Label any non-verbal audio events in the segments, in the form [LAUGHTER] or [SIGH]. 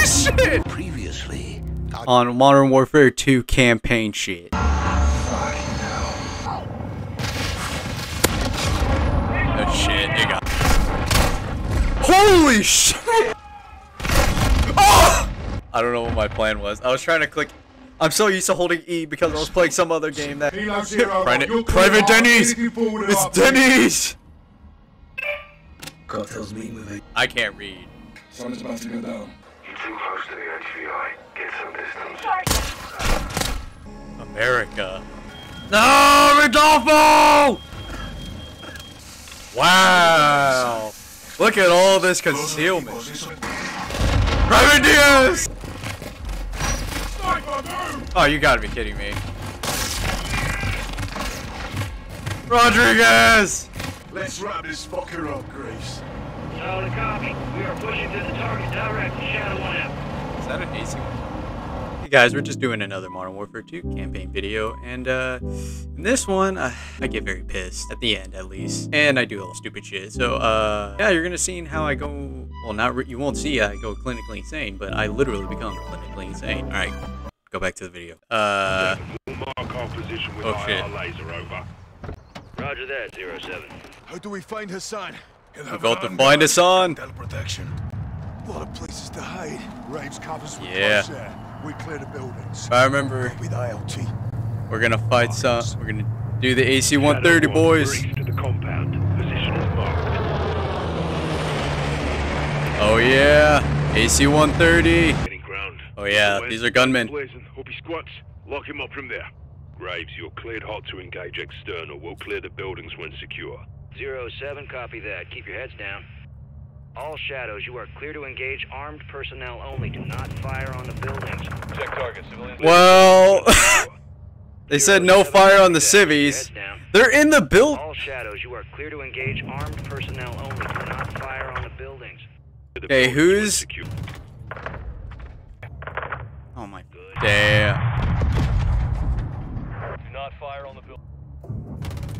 this shit! Previously, On Modern Warfare 2 campaign shit. Oh shit, you got. Holy shit! Oh! I don't know what my plan was. I was trying to click. I'm so used to holding E because I was playing some other game that. Private, you're Private. Denny's! It's up. Denny's! cartels meet with a I can't read. Something's about to go down. You're too close to the HVI. Get some distance. America. No, Rodolfo! Wow. Look at all this concealment. Private Diaz! Oh, you gotta be kidding me. Rodriguez! Let's wrap this fucker up, Grace. Solid copy. We are pushing to the target direct. Shadow 1 out. Is that an AC one? Hey guys, we're just doing another Modern Warfare 2 campaign video, and uh, in this one, uh, I get very pissed, at the end at least, and I do a little stupid shit, so uh, yeah, you're gonna see how I go, well not, you won't see I go clinically insane, but I literally become clinically insane. Alright, go back to the video. Uh, We'll mark our position with Oh, IR shit. laser over. Roger that, 07. How do we find Hassan? We got to find Hassan! Del protection. What a places to hide. Raves covers with Yeah. close air. We clear the buildings. I remember With ILT. we're gonna fight some, we're gonna do the AC-130, boys! breach to the compound. Position is marked. Oh yeah, AC-130! Oh yeah, these are gunmen. Hope he squats. Lock him up from there. Graves, you're cleared hot to engage external. We'll clear the buildings when secure. 07, copy that. Keep your heads down. All shadows, you are clear to engage armed personnel only. Do not fire on the buildings. Check target, civilians. Well, [LAUGHS] they said no fire on the Keep your civvies. They're in the build. All shadows, you are clear to engage armed personnel only. Do not fire on the buildings. Okay, who's- Oh my. Damn.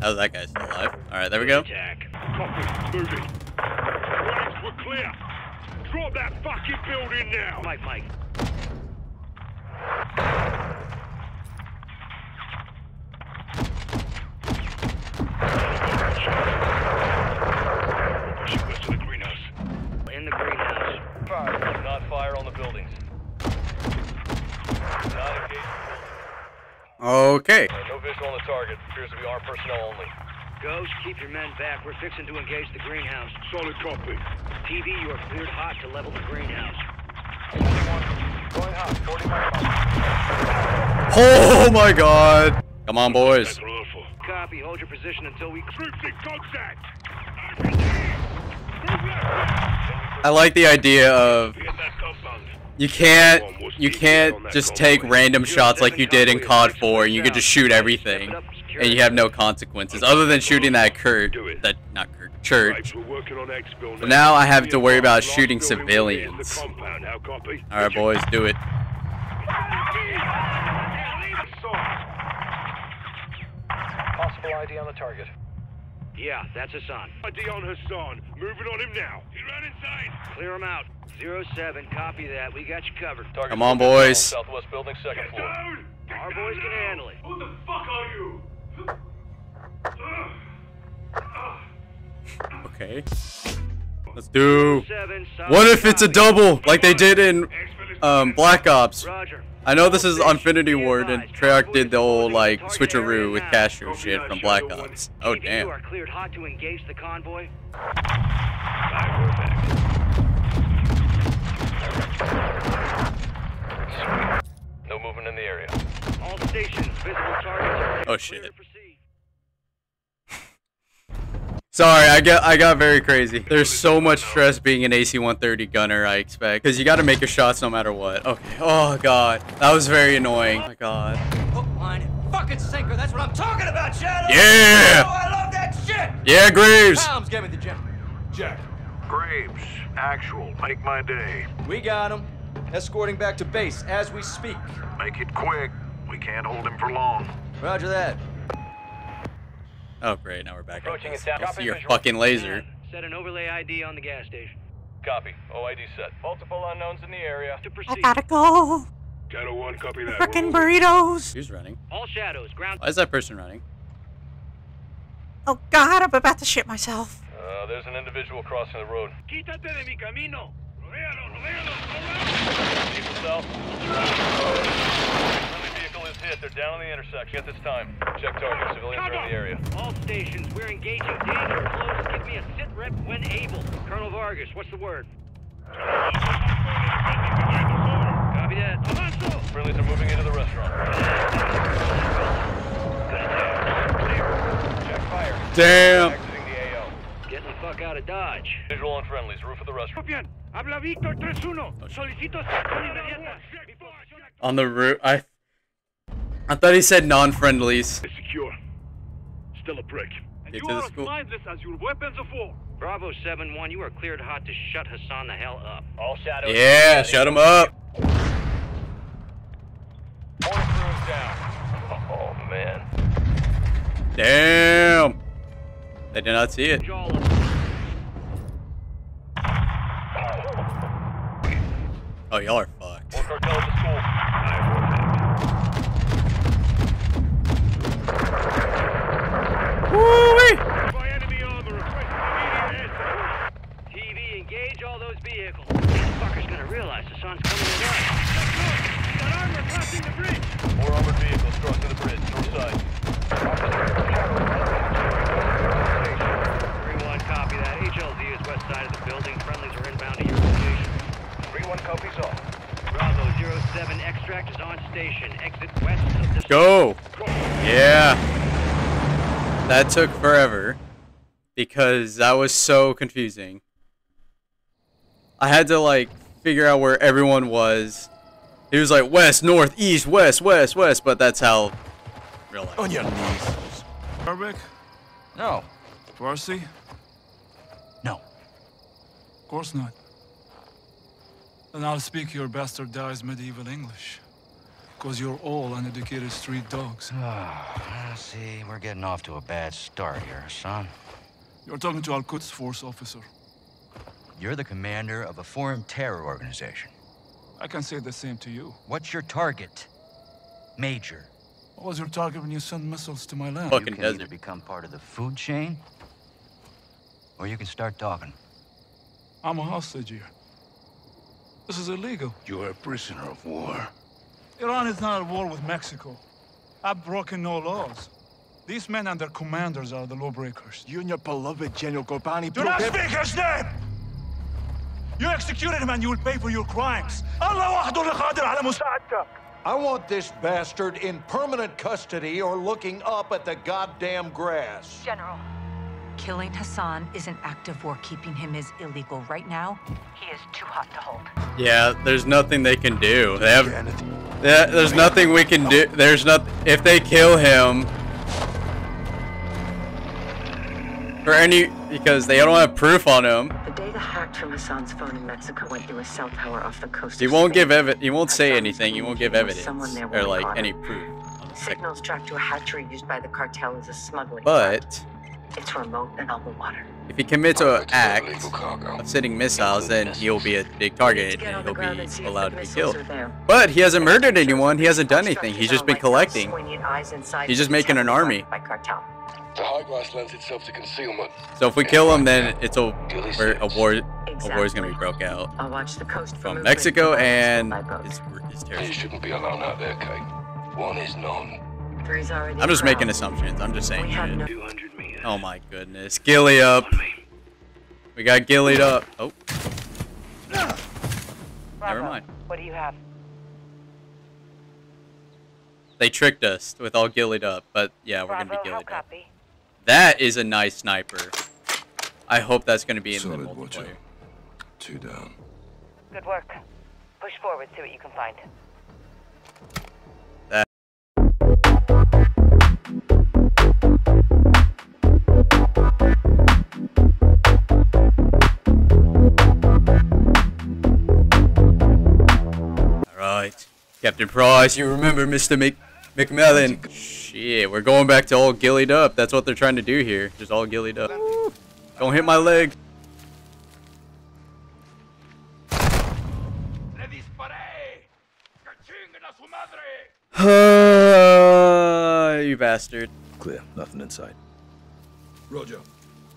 How's that guy still alive? All right, there we go. Attack. Copy. Moving. Graves, we're clear. Drop that fucking building now. Mike, Mike. Pushing west to the greenhouse. In the greenhouse. Fire. Do not fire on the buildings. Not engaged. Okay. No visual on the target. Appears to be armed personnel only. Ghost, keep your men back. We're fixing to engage the greenhouse. Solid copy. TV, you are cleared hot to level the greenhouse. Going hot. 40 miles. Oh my God. Come on, boys. That's Rodolfo. Copy. Hold your position until we. Troops in contact. I like the idea of Get that compound. you can't you can't just take random shots like you did in COD 4. You could just shoot everything, and you have no consequences other than shooting that Kurt. That not Kurt. Church. Right, we're working on Exville But now I have to worry about shooting building will be in the civilians. compound. How copy? All right, boys, do it. Possible ID on the target. Yeah, that's Hassan. ID on Hassan. Moving on him now. He ran inside. Clear him out. 07, copy that. We got you covered. Target Come on, boys. Southwest building, second floor. Down. Our boys can handle it. Who the fuck are you? Okay. Let's do. What if it's a double like they did in um, Black Ops? I know this is Infinity Be Ward and advised, Treyarch did the old like is approaching the target switcheroo with area now. Cashew shit from Black Ops. Oh damn. You are cleared hot to engage the convoy. No movement in the area. All stations, visible targets. Oh, shit. proceed. [LAUGHS] Sorry, I got I got very crazy. There's so much stress being an AC-130 gunner. I expect because you got to make your shots no matter what. Okay. Oh god, that was very annoying. Oh my god. Hook, line, fucking sinker. That's what I'm talking about, Shadow. Yeah. Oh, I love that shit. Yeah, Graves. Palms, give me the gem. Jack. Graves, actual. Make my day. We got him. Escorting back to base as we speak. Make it quick. We can't hold him for long. Roger that. Oh great, now we're back. Approaching I a town. see Copy your visual. fucking laser. Set an overlay ID on the gas station. Copy. OID set. Multiple unknowns in the area. To I proceed. gotta go. Shadow 1, copy that. Frickin' burritos. Who's running? All shadows, ground. Why is that person running? Oh God, I'm about to shit myself. Uh, there's an individual crossing the road. Quítate de mi camino. Rodéalo, rodéalo, People south. Friendly vehicle is hit. They're down on the intersection at this time. Check target. Civilians are in the area. All stations, we're engaging danger close. Give me a sit rep when able. Colonel Vargas, what's the word? Copy that. Avanzo! Friendlies are moving into the restaurant. Check fire. Damn. Exiting the AO. Getting the fuck out of Dodge. Visual on friendlies. Roof of the restaurant. Habla Víctor 3-1. Solicito. On the route, I. I thought he said non-friendlies. Secure. Still a prick. Get to the school. mindless as your weapons of war. Bravo 7-1, you are cleared hot to shut Hassan the hell up. All shadows. Yeah, shut him up. Morning crew's down. Oh man. Damn. They did not see it. Jaw up. Oh, y'all are fucked. More cartel at school. Woo-wee. By enemy armor, requesting immediate answer. TV, engage all those vehicles. This fucker's gonna realize Hassan's coming to us. That armor crossing the bridge. Four armored vehicles crossing the bridge. North side. 3-1, copy that. HLZ is west side of the building. Friendlies are inbound to your location. 3-1 copies all. Bravo 07, extract is on station. Exit west of the... Go. Yeah. That took forever because that was so confusing. I had to like figure out where everyone was. He was like west, north, east, west, west, west, but that's how real life. On your knees. Arabic? No. Farsi? No. Of course not. Then I'll speak your bastardized medieval English. Because you're all uneducated street dogs. Ah, see, we're getting off to a bad start here, son. You're talking to Al Quds Force officer. You're the commander of a foreign terror organization. I can say the same to you. What's your target? Major. What was your target when you sent missiles to my land? Fucking you can either become part of the food chain, or you can start talking. I'm a hostage here. This is illegal. You are a prisoner of war. Iran is not at war with Mexico. I've broken no laws. These men and their commanders are the lawbreakers. You and your beloved General Ghorbrani... Do not speak his name! You executed him and you will pay for your crimes. I want this bastard in permanent custody or looking up at the goddamn grass. General killing Hassan is an act of war. Keeping him is illegal. Right now, he is too hot to hold. Yeah, there's nothing they can do. They have. Kenneth, Yeah, there's nothing we can do. There's not. If they kill him. For any. Because they don't have proof on him. The data hacked from Hassan's phone in Mexico went through a cell tower off the coast. He won't Spain. give evi- He won't say anything. He won't give evidence or like any proof. on the signal. Signals tracked to a hatchery used by the cartel as a smuggling. site. But it's remote and on the water. if he commits an act of sending missiles, then he'll be a big target and he'll ground and see be allowed to be killed. But he hasn't murdered anyone. He hasn't done anything. He's just been collecting. Poignant eyes inside He's just making an army. The high glass lends itself to concealment. So if we kill him, then it's a we're- a war. A war is gonna be broke out I'll watch the coast for from Mexico and by boat. it's, it's You terrible. shouldn't be alone out there, Kate. One is known. Three's already I'm just making assumptions. I'm just saying. We have shit. no 200 meters. Oh my goodness, Gilly up. We got Ghillied up. Oh, never mind. What do you have? They tricked us with all Ghillied up, but yeah, we're gonna be Bravo, Ghillied up. copy? That is a nice sniper. I hope that's gonna be in the Solid, watch out. multiplayer. Two down. Good work. Push forward, see what you can find. Captain Price, you remember Mr. Mc MacMillan. Shit, we're going back to all Ghillied up. That's what they're trying to do here. Just all Ghillied up. Woo. Don't hit my leg. [SIGHS] You bastard. Clear. Nothing inside. Roger.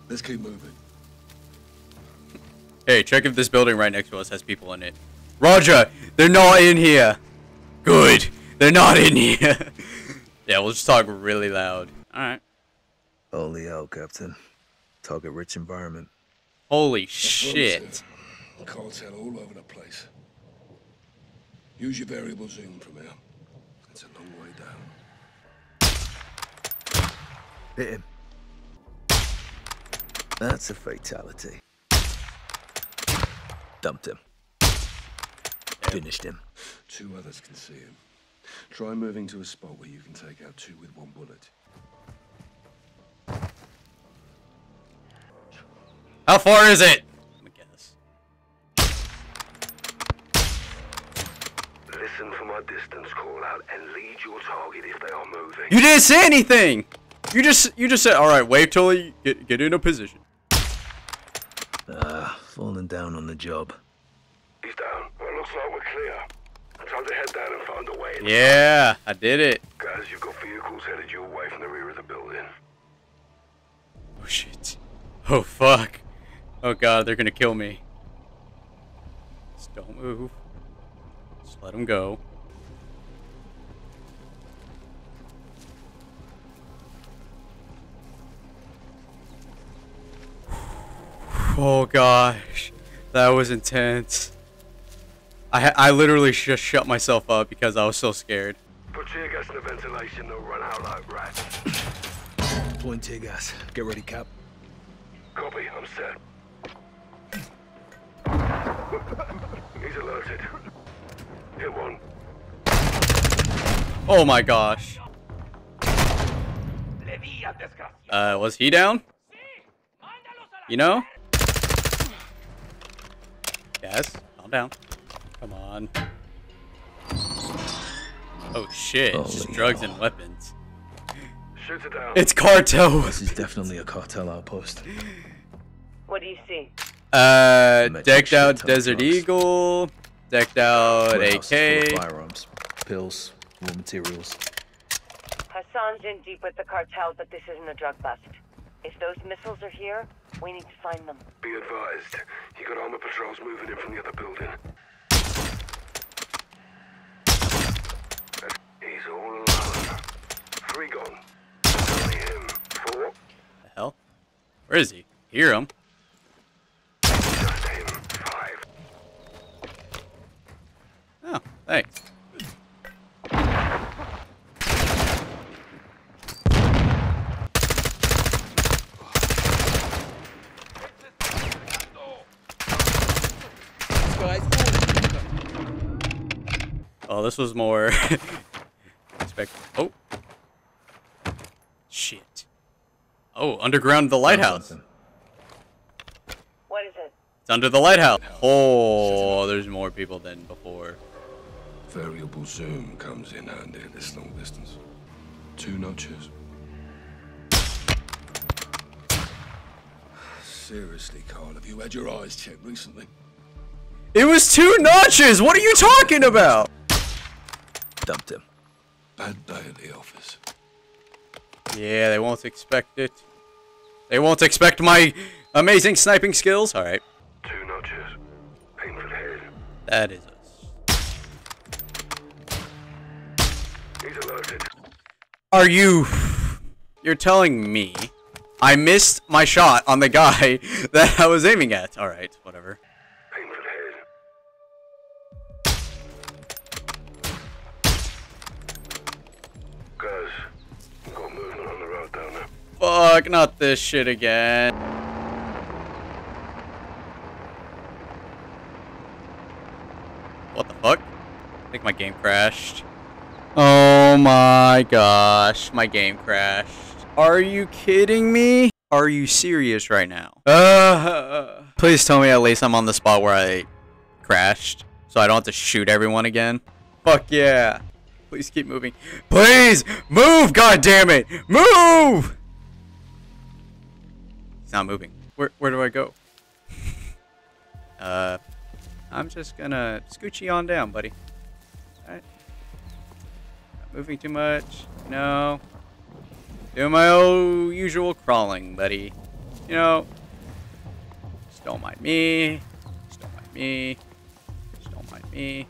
Let's keep moving. Hey, check if this building right next to us has people in it. Roger! They're not in here! Good. They're not in here. [LAUGHS] yeah, we'll just talk really loud. Alright. Holy hell, Captain. Target rich environment. Holy shit. Cartel all over the place. Use your variable zoom from here. It's a long way down. Hit him. That's a fatality. Dumped him. Finished him. Two others can see him. Try moving to a spot where you can take out two with one bullet. How far is it? Let me guess. Listen for my distance call out and lead your target if they are moving. You didn't say anything. You just you just said, all right, wait till you get get in a position. Ah, falling down on the job. He's down. Well, looks like we're clear. Time to head down and find a way. Yeah, I did it. Guys, got vehicles headed your way from the rear of the building. Oh shit. Oh fuck. Oh god, they're gonna kill me. Just don't move. Just let them go. [SIGHS] Oh gosh, that was intense. I I literally just shut myself up because I was so scared. Put tear gas in the ventilation, they'll run out like rats. Deploying tear gas. Get ready, Cap. Copy, I'm set. He's alerted. Hit one. Oh my gosh. Uh, was he down? You know? Yes, calm down. Come on. Oh shit, it's just drugs hell. and weapons. Shoot it down. It's cartel! This is definitely a cartel outpost. What do you see? Uh, decked out Desert drugs. Eagle, decked out Warehouse full of AK. firearms, pills, raw materials. Hassan's in deep with the cartel, but this isn't a drug bust. If those missiles are here, we need to find them. Be advised. You got armor patrols moving in from the other building. He's all alone. Three gone. Only him. Four. The hell? Where is he? Hear him. Just him. Five. Oh, thanks. Oh, this was more [LAUGHS] [LAUGHS] expected. Oh. Shit. Oh, underground the lighthouse. What is it? It's under the lighthouse. Oh, there's more people than before. Variable zoom comes in handy at this long distance. Two notches. Seriously, Carl, have you had your eyes checked recently? It was two notches. What are you talking about? Dumped him. Bad day at the office. Yeah, they won't expect it. They won't expect my amazing sniping skills. All right, Two notches. Aim for the head. that is us. He's alerted. Are you? You're telling me I missed my shot on the guy [LAUGHS] that I was aiming at? All right, whatever. Fuck, not this shit again. What the fuck? I think my game crashed. Oh my gosh, my game crashed. Are you kidding me? Are you serious right now? Uh, [LAUGHS] please tell me at least I'm on the spot where I crashed, so I don't have to shoot everyone again. Fuck yeah. Please keep moving. Please move, god damn it. Move! He's not moving. Where where do I go? [LAUGHS] uh I'm just gonna scooch you on down, buddy. Alright. Not moving too much. No. Doing my old usual crawling, buddy. You know, just don't mind me. Just don't mind me. Just don't mind me.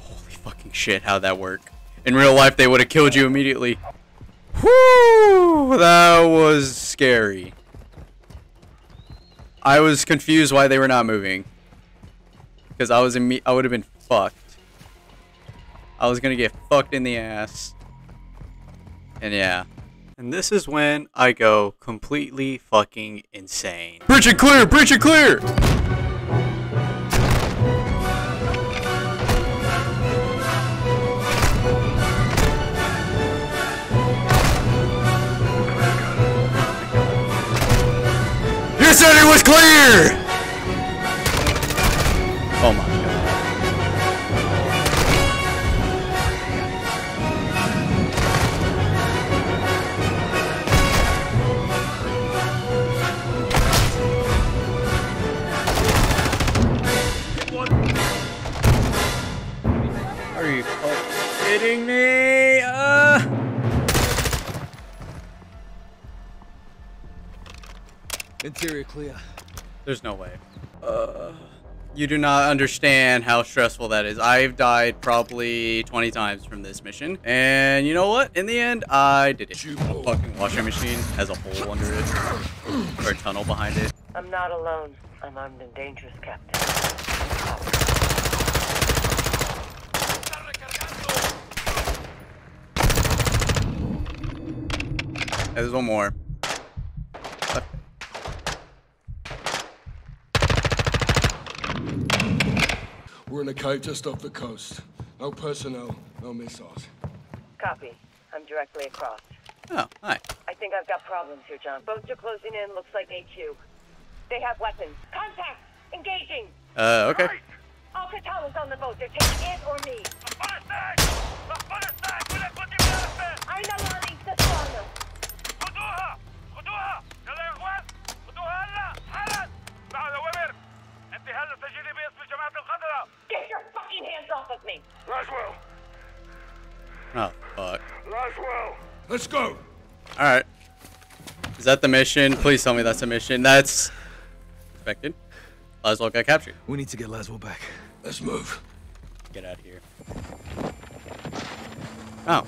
Holy fucking shit, how'd that work? In real life, they would have killed you immediately. Whoo! That was scary. I was confused why they were not moving. Because I was in me I would have been fucked. I was gonna get fucked in the ass. And yeah. And this is when I go completely fucking insane. Bridge it clear! Bridge it clear! Said it was clear! Oh my god. Are you kidding me? Interior clear. There's no way. Uh, you do not understand how stressful that is. I've died probably 20 times from this mission. And you know what? In the end, I did it. A fucking washing machine has a hole under it. Or a tunnel behind it. I'm not alone. I'm armed and dangerous, Captain. Hey, there's one more. In a cave just off the coast. No personnel, no missiles. Copy. I'm directly across. Oh, hi. I think I've got problems here, John. Boats are closing in. Looks like HQ. They have weapons. Contact! Engaging! Uh, okay. All Katala's on the boat. They're taking it or me him out the up. Get your fucking hands off of me. Laswell. Oh, fuck. Let's go. All right. Is that the mission? Please tell me that's a mission. That's expected. Laswell got captured. We need to get Laswell back. Let's move. Get out of here. Oh.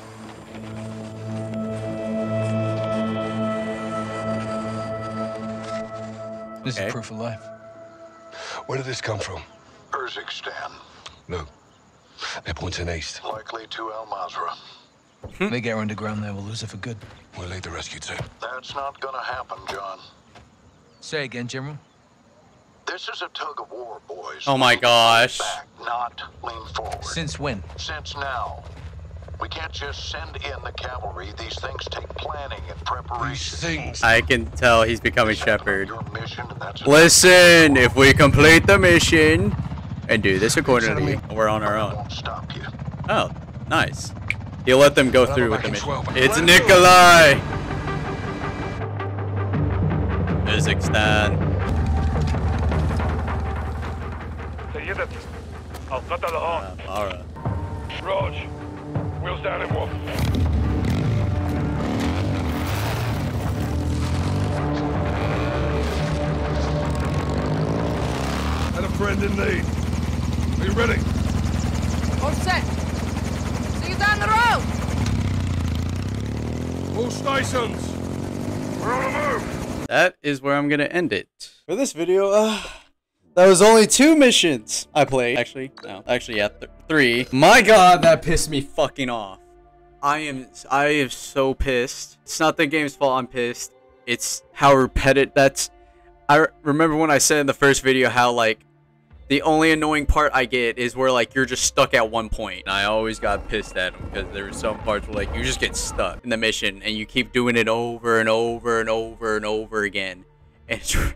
This okay. is proof of life. Where did this come from? Urzikstan, Look. They're pointing east. likely to Al Mazrah. Hmm? They get her underground there, we'll lose her for good. We'll lead the rescue team. That's not gonna happen, John. Say again, General. This is a tug of war, boys. Oh my gosh. Back, not lean forward. Since when? Since now. We can't just send in the cavalry. These things take planning and preparation. These preparation. things. I can tell he's becoming Shepherd. Your mission, that's Listen, if we complete the mission and do this accordingly, we're on our own. won't stop you. Oh, nice. He'll let them go Well, through I'm with back the in mission. 12. It's Let's Nikolai! Kazakhstan. سيدتي القتل هون Uh, Mara. روج wheels down and walk And a friend in need. Are you ready? All set. See you down the road. All stations. we're on the move That is where I'm gonna end it. For this video, uh, that was only two missions I played. Actually, no. Actually, yeah, th three. My god, that pissed me fucking off. I am, I am so pissed. It's not the game's fault I'm pissed. It's how repetitive, that's, I remember when I said in the first video how, like, the only annoying part I get is where, like, you're just stuck at one point. And I always got pissed at them because there were some parts where, like, you just get stuck in the mission and you keep doing it over and over and over and over again. [LAUGHS] And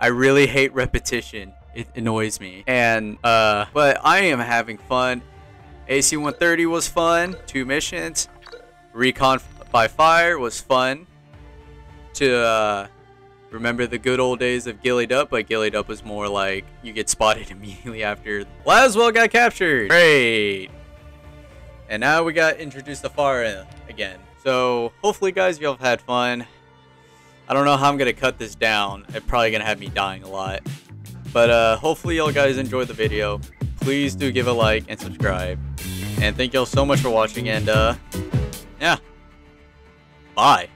I really hate repetition. It annoys me. And, uh, but I am having fun. AC 130 was fun. Two missions. Recon by Fire was fun. To, uh, remember the good old days of Ghillied Up, but Ghillied Up was more like you get spotted [LAUGHS] immediately after Laswell got captured. Great. And now we got introduced to Farah again. So hopefully, guys, y'all have had fun. I don't know how I'm gonna cut this down. It's probably gonna have me dying a lot. But uh, hopefully, y'all guys enjoyed the video. Please do give a like and subscribe. And thank y'all so much for watching. And uh, yeah, bye.